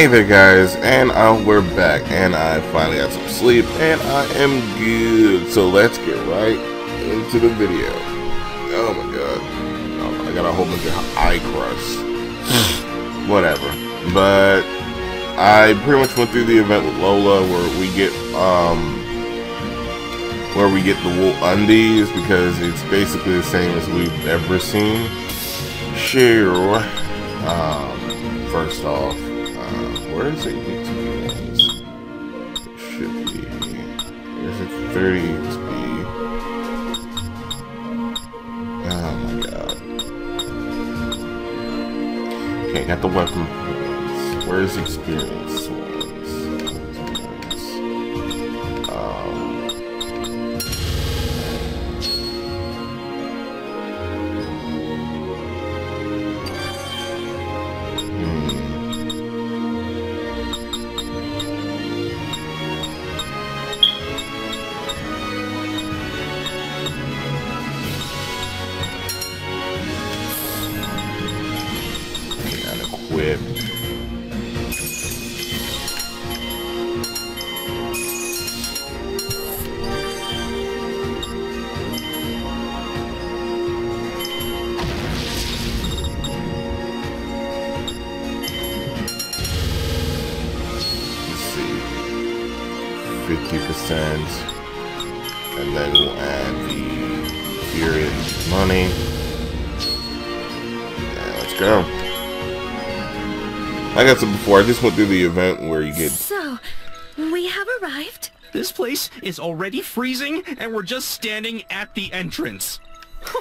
Hey there guys, and uh, we're back, and I finally got some sleep, and I am good. So let's get right into the video. Oh my god. Oh, I got a whole bunch of eye crust. Whatever. But I pretty much went through the event with Lola where we get um where we get the wool undies because it's basically the same as we've ever seen. Sure. Um, first off, where is it? It should be. There's a 30 speed. Oh my god. Okay, got the weapon points. Where's experience before, I just went through the event where you get So, we have arrived. This place is already freezing, and we're just standing at the entrance.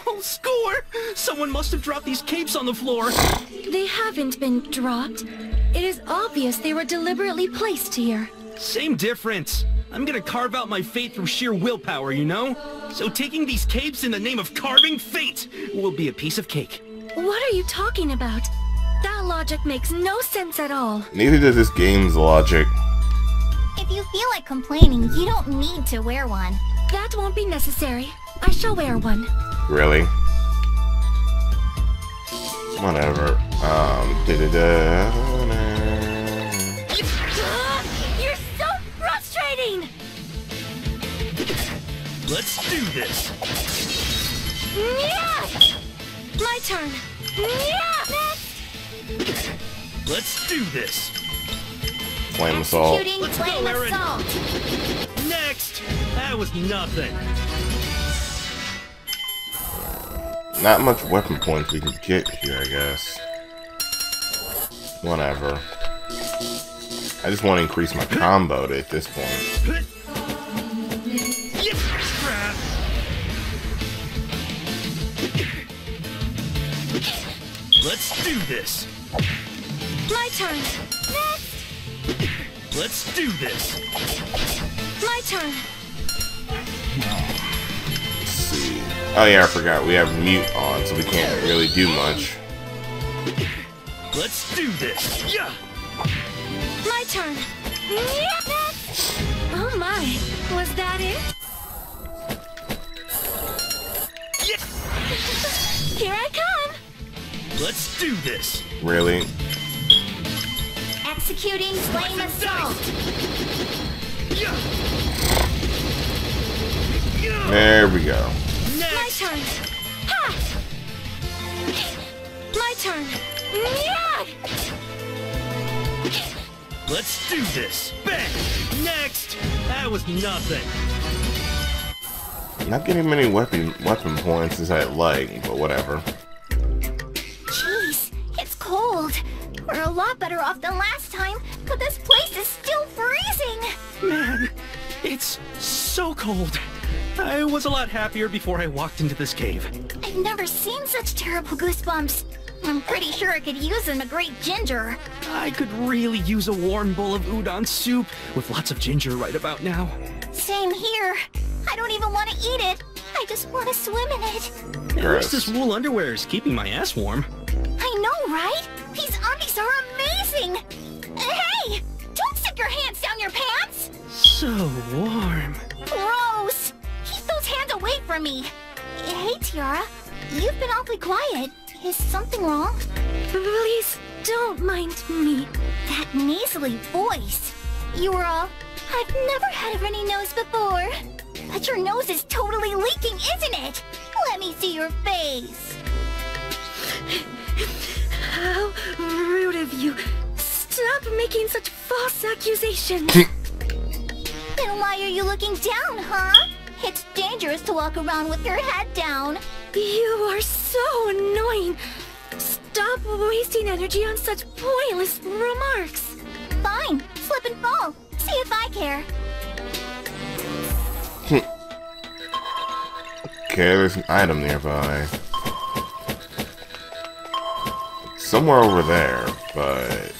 Oh, score! Someone must have dropped these capes on the floor. They haven't been dropped. It is obvious they were deliberately placed here. Same difference. I'm gonna carve out my fate through sheer willpower, you know? So taking these capes in the name of carving fate will be a piece of cake. What are you talking about? That logic makes no sense at all. neither does this game's logic. If you feel like complaining, you don't need to wear one. That won't be necessary. I shall wear one. Really? Whatever. Um. Da -da -da You're so frustrating! Let's do this. Yeah! My turn. Yeah! Let's do this. Flame assault. Executing Let's go, flame Aaron. assault. Next. That was nothing. Not much weapon points we can get here, I guess. Whatever. I just want to increase my combo to at this point. Let's do this. My turn. Next. Let's do this. My turn. Oh yeah, I forgot. We have mute on, so we can't really do much. Let's do this. Yeah. My turn. Yeah! Oh my. Was that it? Yeah. Here I come. Let's do this. Really? Executing flame assault. Yeah. Yeah. There we go. My turn. Ha! My turn. Yeah! Let's do this. Bang. Next. That was nothing. Not getting many weapon weapon points as I'd like, but whatever. Lot better off than last time, but this place is still freezing. Man, it's so cold. I was a lot happier before I walked into this cave. I've never seen such terrible goosebumps. I'm pretty sure I could use them a great ginger. I could really use a warm bowl of udon soup with lots of ginger right about now. Same here. I don't even want to eat it. I just want to swim in it. At least this wool underwear is keeping my ass warm. I know, right? These undies are amazing. Hey, don't stick your hands down your pants. So warm. Gross. Keep those hands away from me. Hey, Tiara. You've been awfully quiet. Is something wrong? Please, don't mind me. That nasally voice. You were all, I've never had a runny nose before. But your nose is totally leaking, isn't it? Let me see your face. How rude of you. Stop making such false accusations. Then why are you looking down, huh? It's dangerous to walk around with your head down. you are so annoying. Stop wasting energy on such pointless remarks. Fine, slip and fall. See if I care. Hmm. Okay, there's an item nearby. Somewhere over there, but...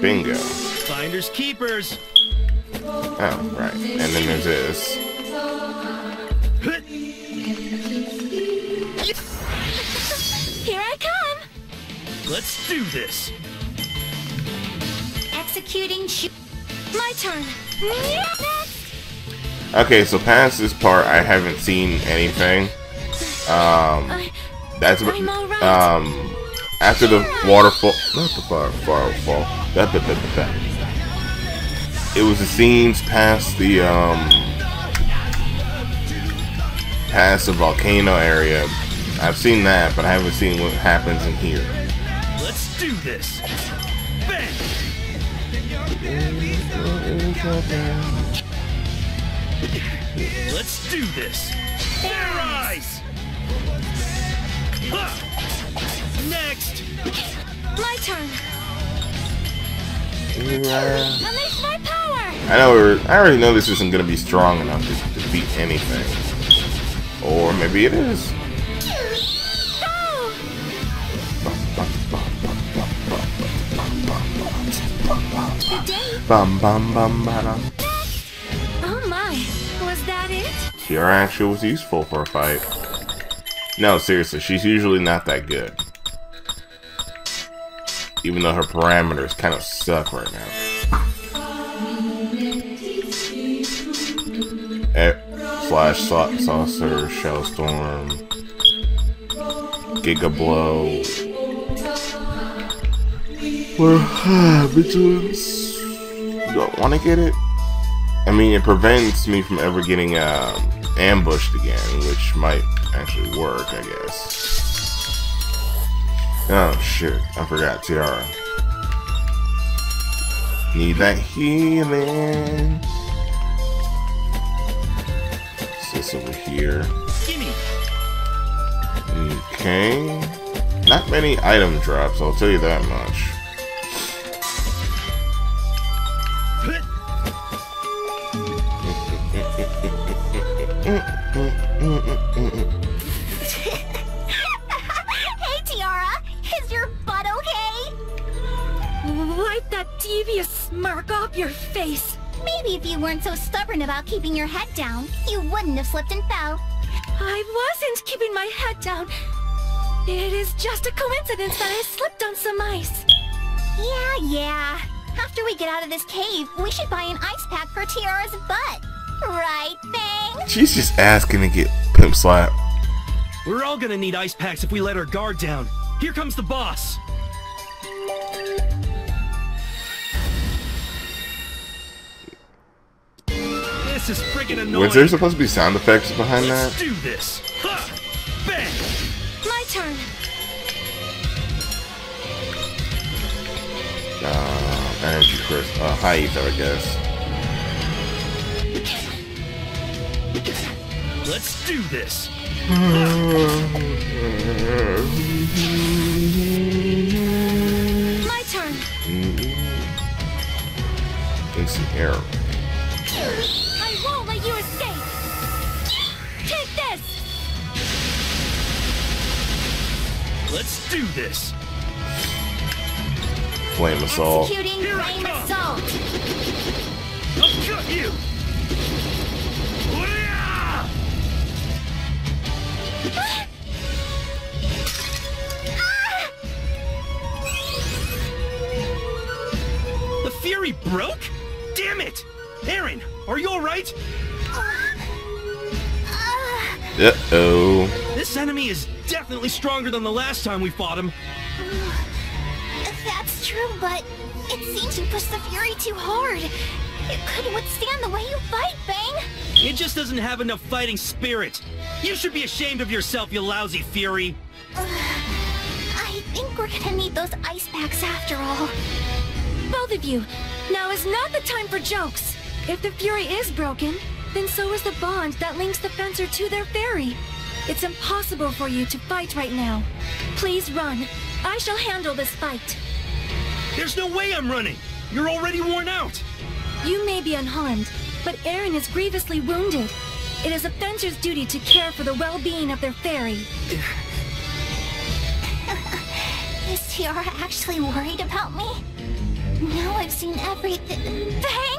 Bingo. Finders keepers. Oh, right. And then there's this. Here I come. Let's do this. Executing. My turn. Okay, so past this part, I haven't seen anything. Um, that's I'm um after the waterfall, not the fire, waterfall. That, that, that, that, that. It was the scenes past the um past the volcano area. I've seen that, but I haven't seen what happens in here. Let's do this. Bang! Let's do this. Fair eyes. Huh. Next. my turn. Unleash my power! I know I already know this isn't gonna be strong enough to defeat anything. Or maybe it is. Go! Bum bum bum ba-dum. Oh my. Was that it? Tiara actually was useful for a fight. No, seriously, she's usually not that good. Even though her parameters kind of suck right now. Eh, slash sa- saucer, shellstorm, giga blow. We're vigilance. Don't want to get it. I mean, it prevents me from ever getting um, ambushed again, which might actually work, I guess. Oh shit, I forgot Tiara. Need that healing. This over here? Okay. Not many item drops, I'll tell you that much. hey, Tiara! Is your butt okay? Wipe that devious smirk off your face. Maybe if you weren't so stubborn about keeping your head down, you wouldn't have slipped and fell. I wasn't keeping my head down. It is just a coincidence that I slipped on some ice. Yeah, yeah. After we get out of this cave, we should buy an ice pack for Tiara's butt. Right, Fang? She's just asking to get pimp slapped. We're all gonna need ice packs if we let our guard down. Here comes the boss. This is freaking annoying. Was there supposed to be sound effects behind Let's that? do this. Ha! Bang! My turn. Uh, energy crystal. Uh, high ether, I guess. Let's do this. My turn. It's an arrow. I won't let you escape. Take this. Let's do this. Flame assault. Executing flame assault. I'll cut you. Fury broke? Damn it! Eryn, are you alright? Uh, Uh-oh. This enemy is definitely stronger than the last time we fought him. That's true, but it seems you pushed the Fury too hard. It couldn't withstand the way you fight, Fang. It just doesn't have enough fighting spirit. You should be ashamed of yourself, you lousy Fury. I think we're gonna need those ice packs after all. Both of you, now is not the time for jokes. If the Fury is broken, then so is the bond that links the fencer to their fairy. It's impossible for you to fight right now. Please run. I shall handle this fight. There's no way I'm running. You're already worn out. You may be unharmed, but Eryn is grievously wounded. It is a fencer's duty to care for the well-being of their fairy. Is Tiara actually worried about me? Now I've seen everything. Bang!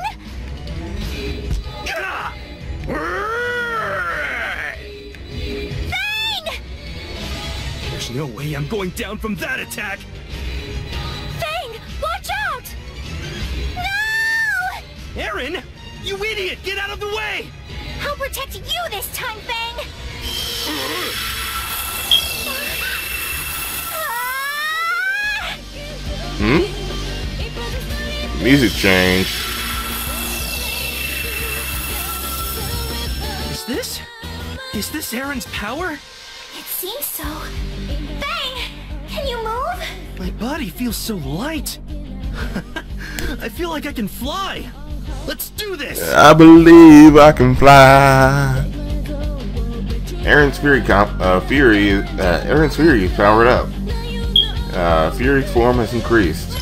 Ah! There's no way I'm going down from that attack. Fang! Watch out! No! Eryn, you idiot! Get out of the way! I'll protect you this time, Fang! Ah! Hmm? Music change. Is this? Is this Eryn's power? It seems so. Fang! Can you move? My body feels so light. I feel like I can fly. Let's do this. I believe I can fly. Eryn's Fury comp, uh, Fury, uh, Eryn's Fury is powered up. Uh, Fury form has increased.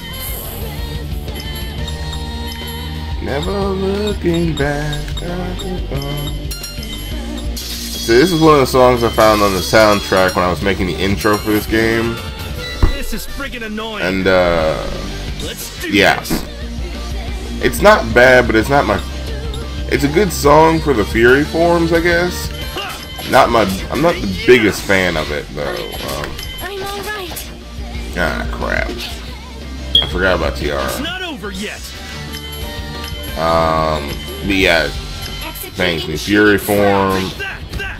Never looking back. So this is one of the songs I found on the soundtrack when I was making the intro for this game, This is friggin' annoying. and uh, Let's do yeah, this. it's not bad, but it's not my. It's a good song for the Fury forms, I guess. Not my. I'm not the biggest fan of it though. Um, I'm alright. ah, crap. I forgot about It's not over yet. Um, but yeah, thanks me. Fury form.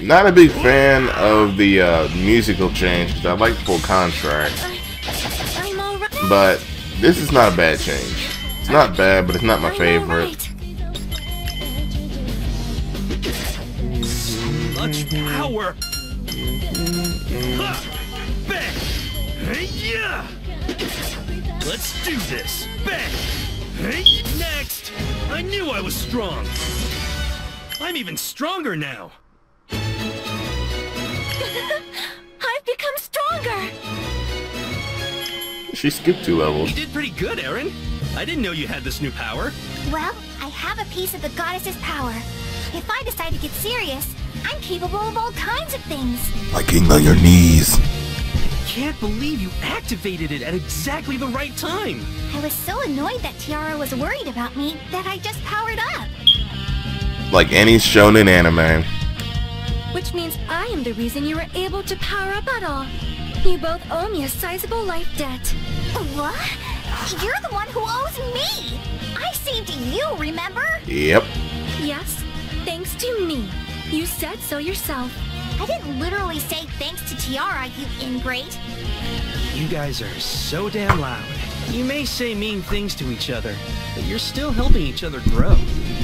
Not a big fan of the uh, musical change 'cause I like full contract, but this is not a bad change. It's not bad, but it's not my favorite. Much power. Let's do this. Bang! Hey, next! I knew I was strong. I'm even stronger now. I've become stronger. She skipped two levels. You did pretty good, Eryn. I didn't know you had this new power. Well, I have a piece of the goddess's power. If I decide to get serious, I'm capable of all kinds of things. Like king on your knees. I can't believe you activated it at exactly the right time. I was so annoyed that Tiara was worried about me that I just powered up. Like any shonen anime. Which means I am the reason you were able to power up at all. You both owe me a sizable life debt. What? You're the one who owes me! I saved you, remember? Yep. Yes, thanks to me. You said so yourself. I didn't literally say thanks to Tiara, you ingrate. You guys are so damn loud. You may say mean things to each other, but you're still helping each other grow.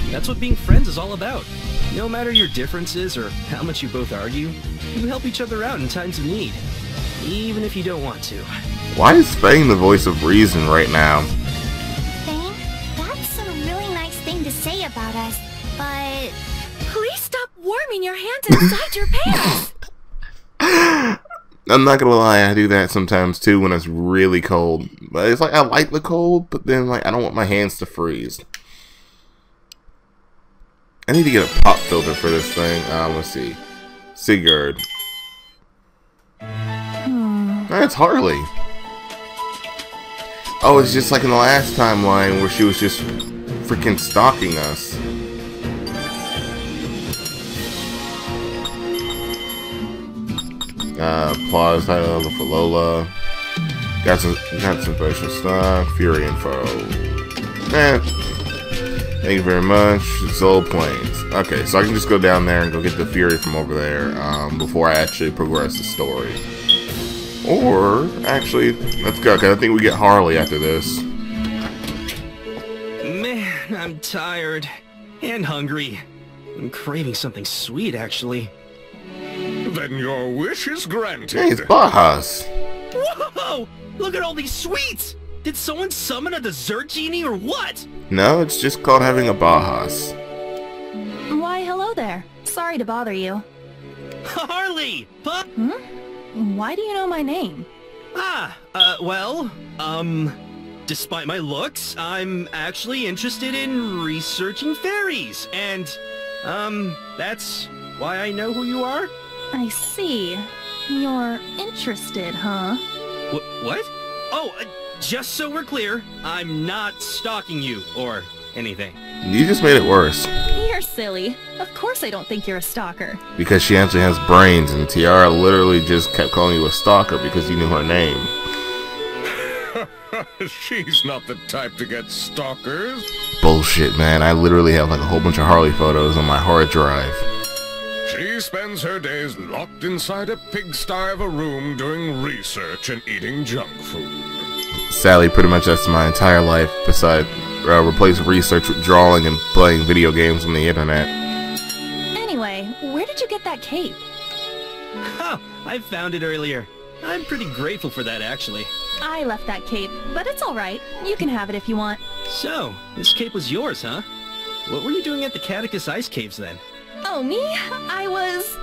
That's what being friends is all about. No matter your differences or how much you both argue, you help each other out in times of need. Even if you don't want to. Why is Fang the voice of reason right now? Fang, that's a really nice thing to say about us, but... Please stop warming your hands inside your pants. I'm not gonna lie, I do that sometimes too when it's really cold. But it's like I like the cold, but then like I don't want my hands to freeze. I need to get a pop filter for this thing. Um, let's see. Sigurd. That's Harley. Oh, it's just like in the last timeline where she was just freaking stalking us. Uh, applause title for Lola. Got some, got some special stuff. Fury info. Man, Thank you very much. Soul Plains. Okay, so I can just go down there and go get the Fury from over there um, before I actually progress the story. Or, actually, let's go, because I think we get Harley after this. Man, I'm tired. And hungry. I'm craving something sweet, actually. Then your wish is granted. Hey, it's Bahus. Whoa! Look at all these sweets! Did someone summon a dessert genie or what? No, it's just called having a Bahus. Why, hello there. Sorry to bother you. Harley! Huh? Why do you know my name? Ah, uh, well, um, despite my looks, I'm actually interested in researching fairies, and, um, that's why I know who you are? I see. You're interested, huh? Wh- what? Oh, uh, just so we're clear, I'm not stalking you, or anything. You just made it worse. You're silly. Of course I don't think you're a stalker. Because she actually has brains, and Tiara literally just kept calling you a stalker because you knew her name. She's not the type to get stalkers. Bullshit, man. I literally have like a whole bunch of Harley photos on my hard drive. She spends her days locked inside a pigsty of a room doing research and eating junk food. Sadly, pretty much that's my entire life, besides uh, replace research with drawing and playing video games on the internet. Anyway, where did you get that cape? Oh, I found it earlier. I'm pretty grateful for that, actually. I left that cape, but it's alright. You can have it if you want. So, this cape was yours, huh? What were you doing at the Catechus Ice Caves, then? Oh, me? I was...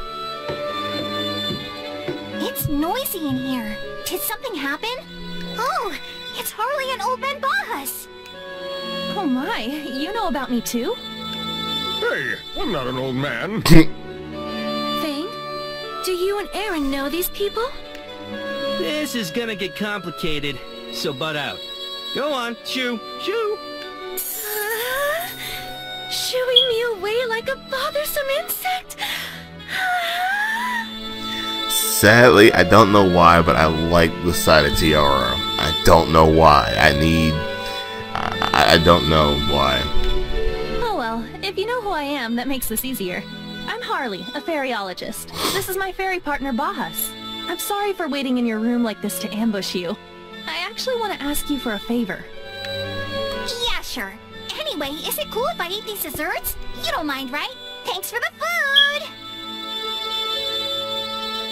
It's noisy in here. Did something happen? Oh, it's Harley and Old Man Bahus. Oh my, you know about me too? Hey, I'm not an old man. Fang, do you and Eryn know these people? This is gonna get complicated, so butt out. Go on, shoo, shoo! Uh, shooing me away like a bothersome insect? Sadly, I don't know why, but I like the side of Tiara. I don't know why. I need. I, I don't know why. Oh well, if you know who I am, that makes this easier. I'm Harley, a fairyologist. This is my fairy partner, Bahus. I'm sorry for waiting in your room like this to ambush you. I actually want to ask you for a favor. Yeah, sure. Anyway, is it cool if I eat these desserts? You don't mind, right? Thanks for the food!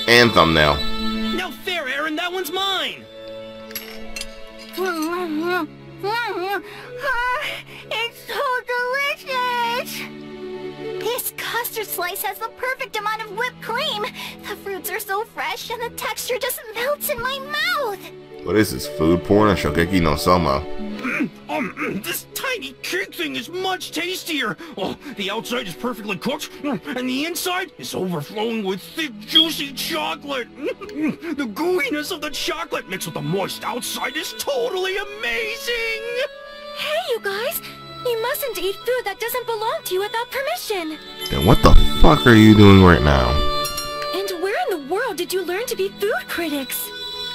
And thumbnail. No fair, Eryn, that one's mine! It's so delicious! This custard slice has the perfect amount of whipped cream. The fruits are so fresh and the texture just melts in my mouth. What is this? Food porn or Shokugeki no Soma? Um, this tiny cake thing is much tastier! Oh, the outside is perfectly cooked, and the inside is overflowing with thick, juicy chocolate! The gooiness of the chocolate mixed with the moist outside is totally amazing! Hey, you guys! You mustn't eat food that doesn't belong to you without permission! Then what the fuck are you doing right now? And where in the world did you learn to be food critics?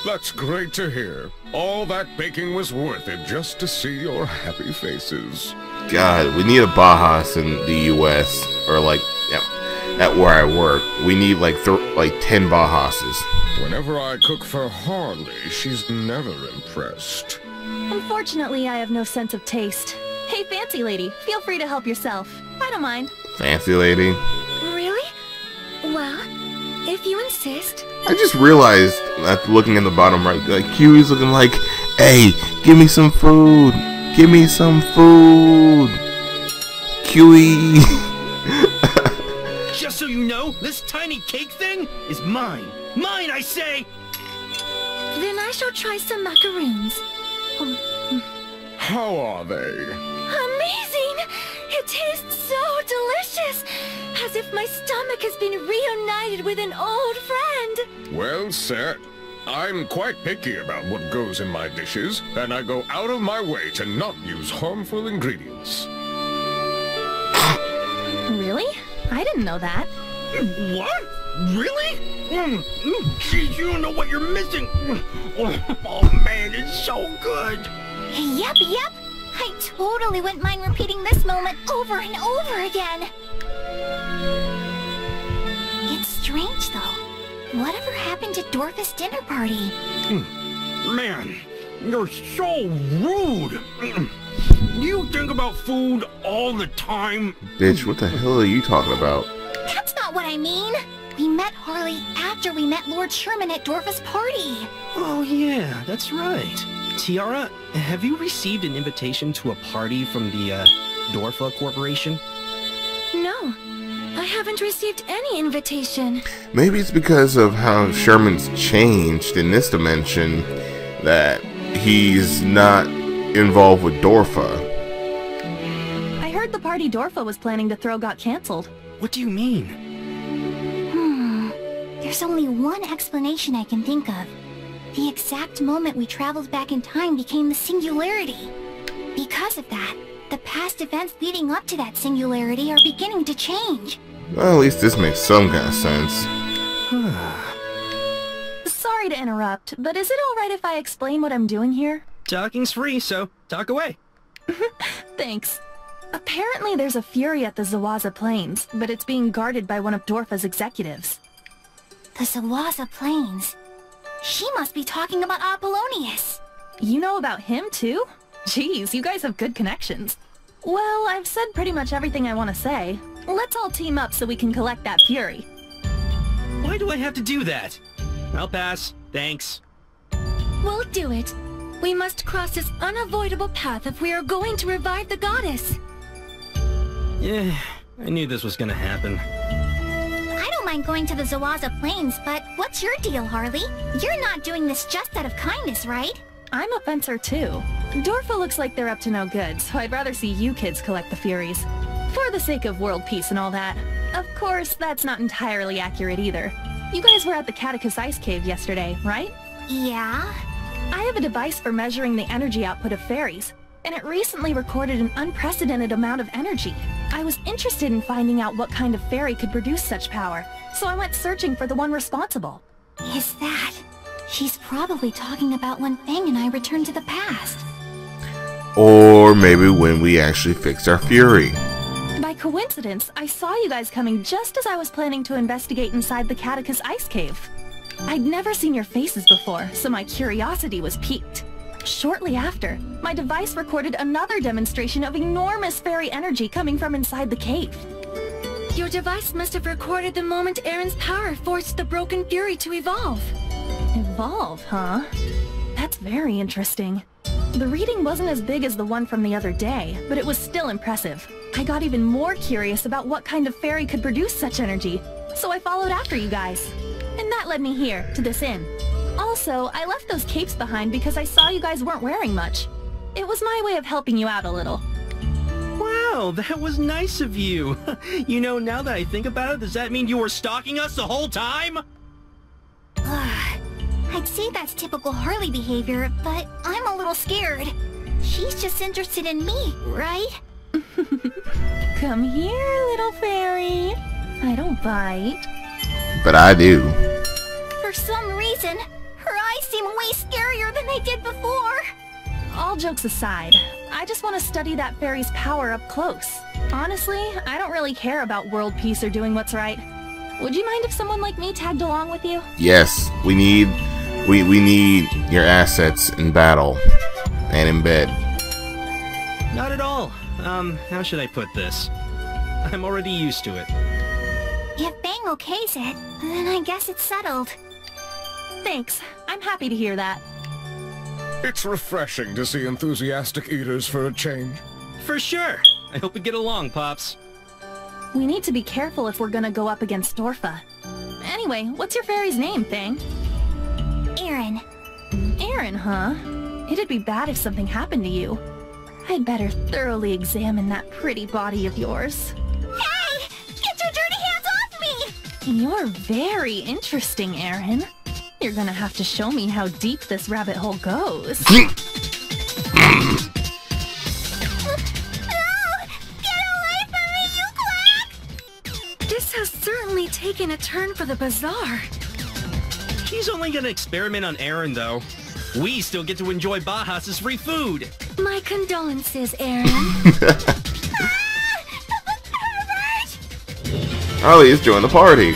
That's great to hear. All that baking was worth it just to see your happy faces. God, we need a Bahus in the U.S. or like, yeah, at where I work. We need like th- like ten Bahuses. Whenever I cook for Harley, she's never impressed. Unfortunately, I have no sense of taste. Hey, fancy lady, feel free to help yourself. I don't mind. Fancy lady. Really? Well, if you insist. I just realized after looking in the bottom right, like Kiwi's looking like, hey, give me some food. Give me some food. Kiwi. Just so you know, this tiny cake thing is mine. Mine, I say! Then I shall try some macaroons. Oh, mm. How are they? Amazing! It tastes so delicious! As if my stomach has been reunited with an old friend! Well sir, I'm quite picky about what goes in my dishes, and I go out of my way to not use harmful ingredients. Really? I didn't know that. What? Really? Mm, mm, Geez, you don't know what you're missing. Oh, oh, man, it's so good. Yep, yep. I totally wouldn't mind repeating this moment over and over again. It's strange, though. Whatever happened to Dorcas' dinner party? Man, you're so rude. You think about food all the time. Bitch, what the hell are you talking about? That's not what I mean. We met Harley after we met Lord Sherman at Dorcas' party. Oh yeah, that's right. Tiara, have you received an invitation to a party from the, uh, Dolfa Corporation? No, I haven't received any invitation. Maybe it's because of how Sherman's changed in this dimension that he's not involved with Dolfa. I heard the party Dolfa was planning to throw got cancelled. What do you mean? Hmm. There's only one explanation I can think of. The exact moment we traveled back in time became the singularity. Because of that, the past events leading up to that singularity are beginning to change. Well, at least this makes some kind of sense. Sorry to interrupt, but is it alright if I explain what I'm doing here? Talking's free, so talk away. Thanks. Apparently there's a Fury at the Zawaza Plains, but it's being guarded by one of Dolfa's executives. The Zawaza Plains. She must be talking about Apollonius. You know about him too? Jeez, you guys have good connections. Well, I've said pretty much everything I want to say. Let's all team up so we can collect that Fury. Why do I have to do that? I'll pass. Thanks. We'll do it. We must cross this unavoidable path if we are going to revive the goddess. Yeah, I knew this was gonna happen. I don't mind going to the Zawaza Plains, but what's your deal, Harley? You're not doing this just out of kindness, right? I'm a fencer too. Dolfa looks like they're up to no good, so I'd rather see you kids collect the Furies. For the sake of world peace and all that. Of course, that's not entirely accurate either. You guys were at the Catechus Ice Cave yesterday, right? Yeah? I have a device for measuring the energy output of fairies, and it recently recorded an unprecedented amount of energy. I was interested in finding out what kind of fairy could produce such power, so I went searching for the one responsible. Is that... She's probably talking about when Fang and I returned to the past. Or maybe when we actually fixed our Fury. By coincidence, I saw you guys coming just as I was planning to investigate inside the Catechus Ice Cave. I'd never seen your faces before, so my curiosity was piqued. Shortly after, my device recorded another demonstration of enormous fairy energy coming from inside the cave. Your device must have recorded the moment Eryn's power forced the Broken Fury to evolve. Evolve, huh? That's very interesting. The reading wasn't as big as the one from the other day, but it was still impressive. I got even more curious about what kind of fairy could produce such energy, so I followed after you guys. And that led me here, to this inn. Also, I left those capes behind because I saw you guys weren't wearing much. It was my way of helping you out a little. Wow, that was nice of you. you know, now that I think about it, does that mean you were stalking us the whole time? Ugh. I'd say that's typical Harley behavior, but I'm a little scared. She's just interested in me, right? Come here, little fairy. I don't bite. But I do. For some reason, her eyes seem way scarier than they did before. All jokes aside, I just want to study that fairy's power up close. Honestly, I don't really care about world peace or doing what's right. Would you mind if someone like me tagged along with you? Yes, we need we we need your assets in battle and in bed. Not at all. Um, how should I put this? I'm already used to it. If Fang okays it, then I guess it's settled. Thanks. I'm happy to hear that. It's refreshing to see enthusiastic eaters for a change. For sure. I hope we get along, Pops. We need to be careful if we're gonna go up against Dolfa. Anyway, what's your fairy's name, Fang? Eryn, Eryn, huh? It'd be bad if something happened to you. I'd better thoroughly examine that pretty body of yours. Hey! Get your dirty hands off me! You're very interesting, Eryn. You're gonna have to show me how deep this rabbit hole goes. No! Oh, get away from me, you quack! This has certainly taken a turn for the bizarre he's only gonna experiment on Eryn, though. We still get to enjoy Bahus' free food. My condolences, Eryn. ah, is joining the party.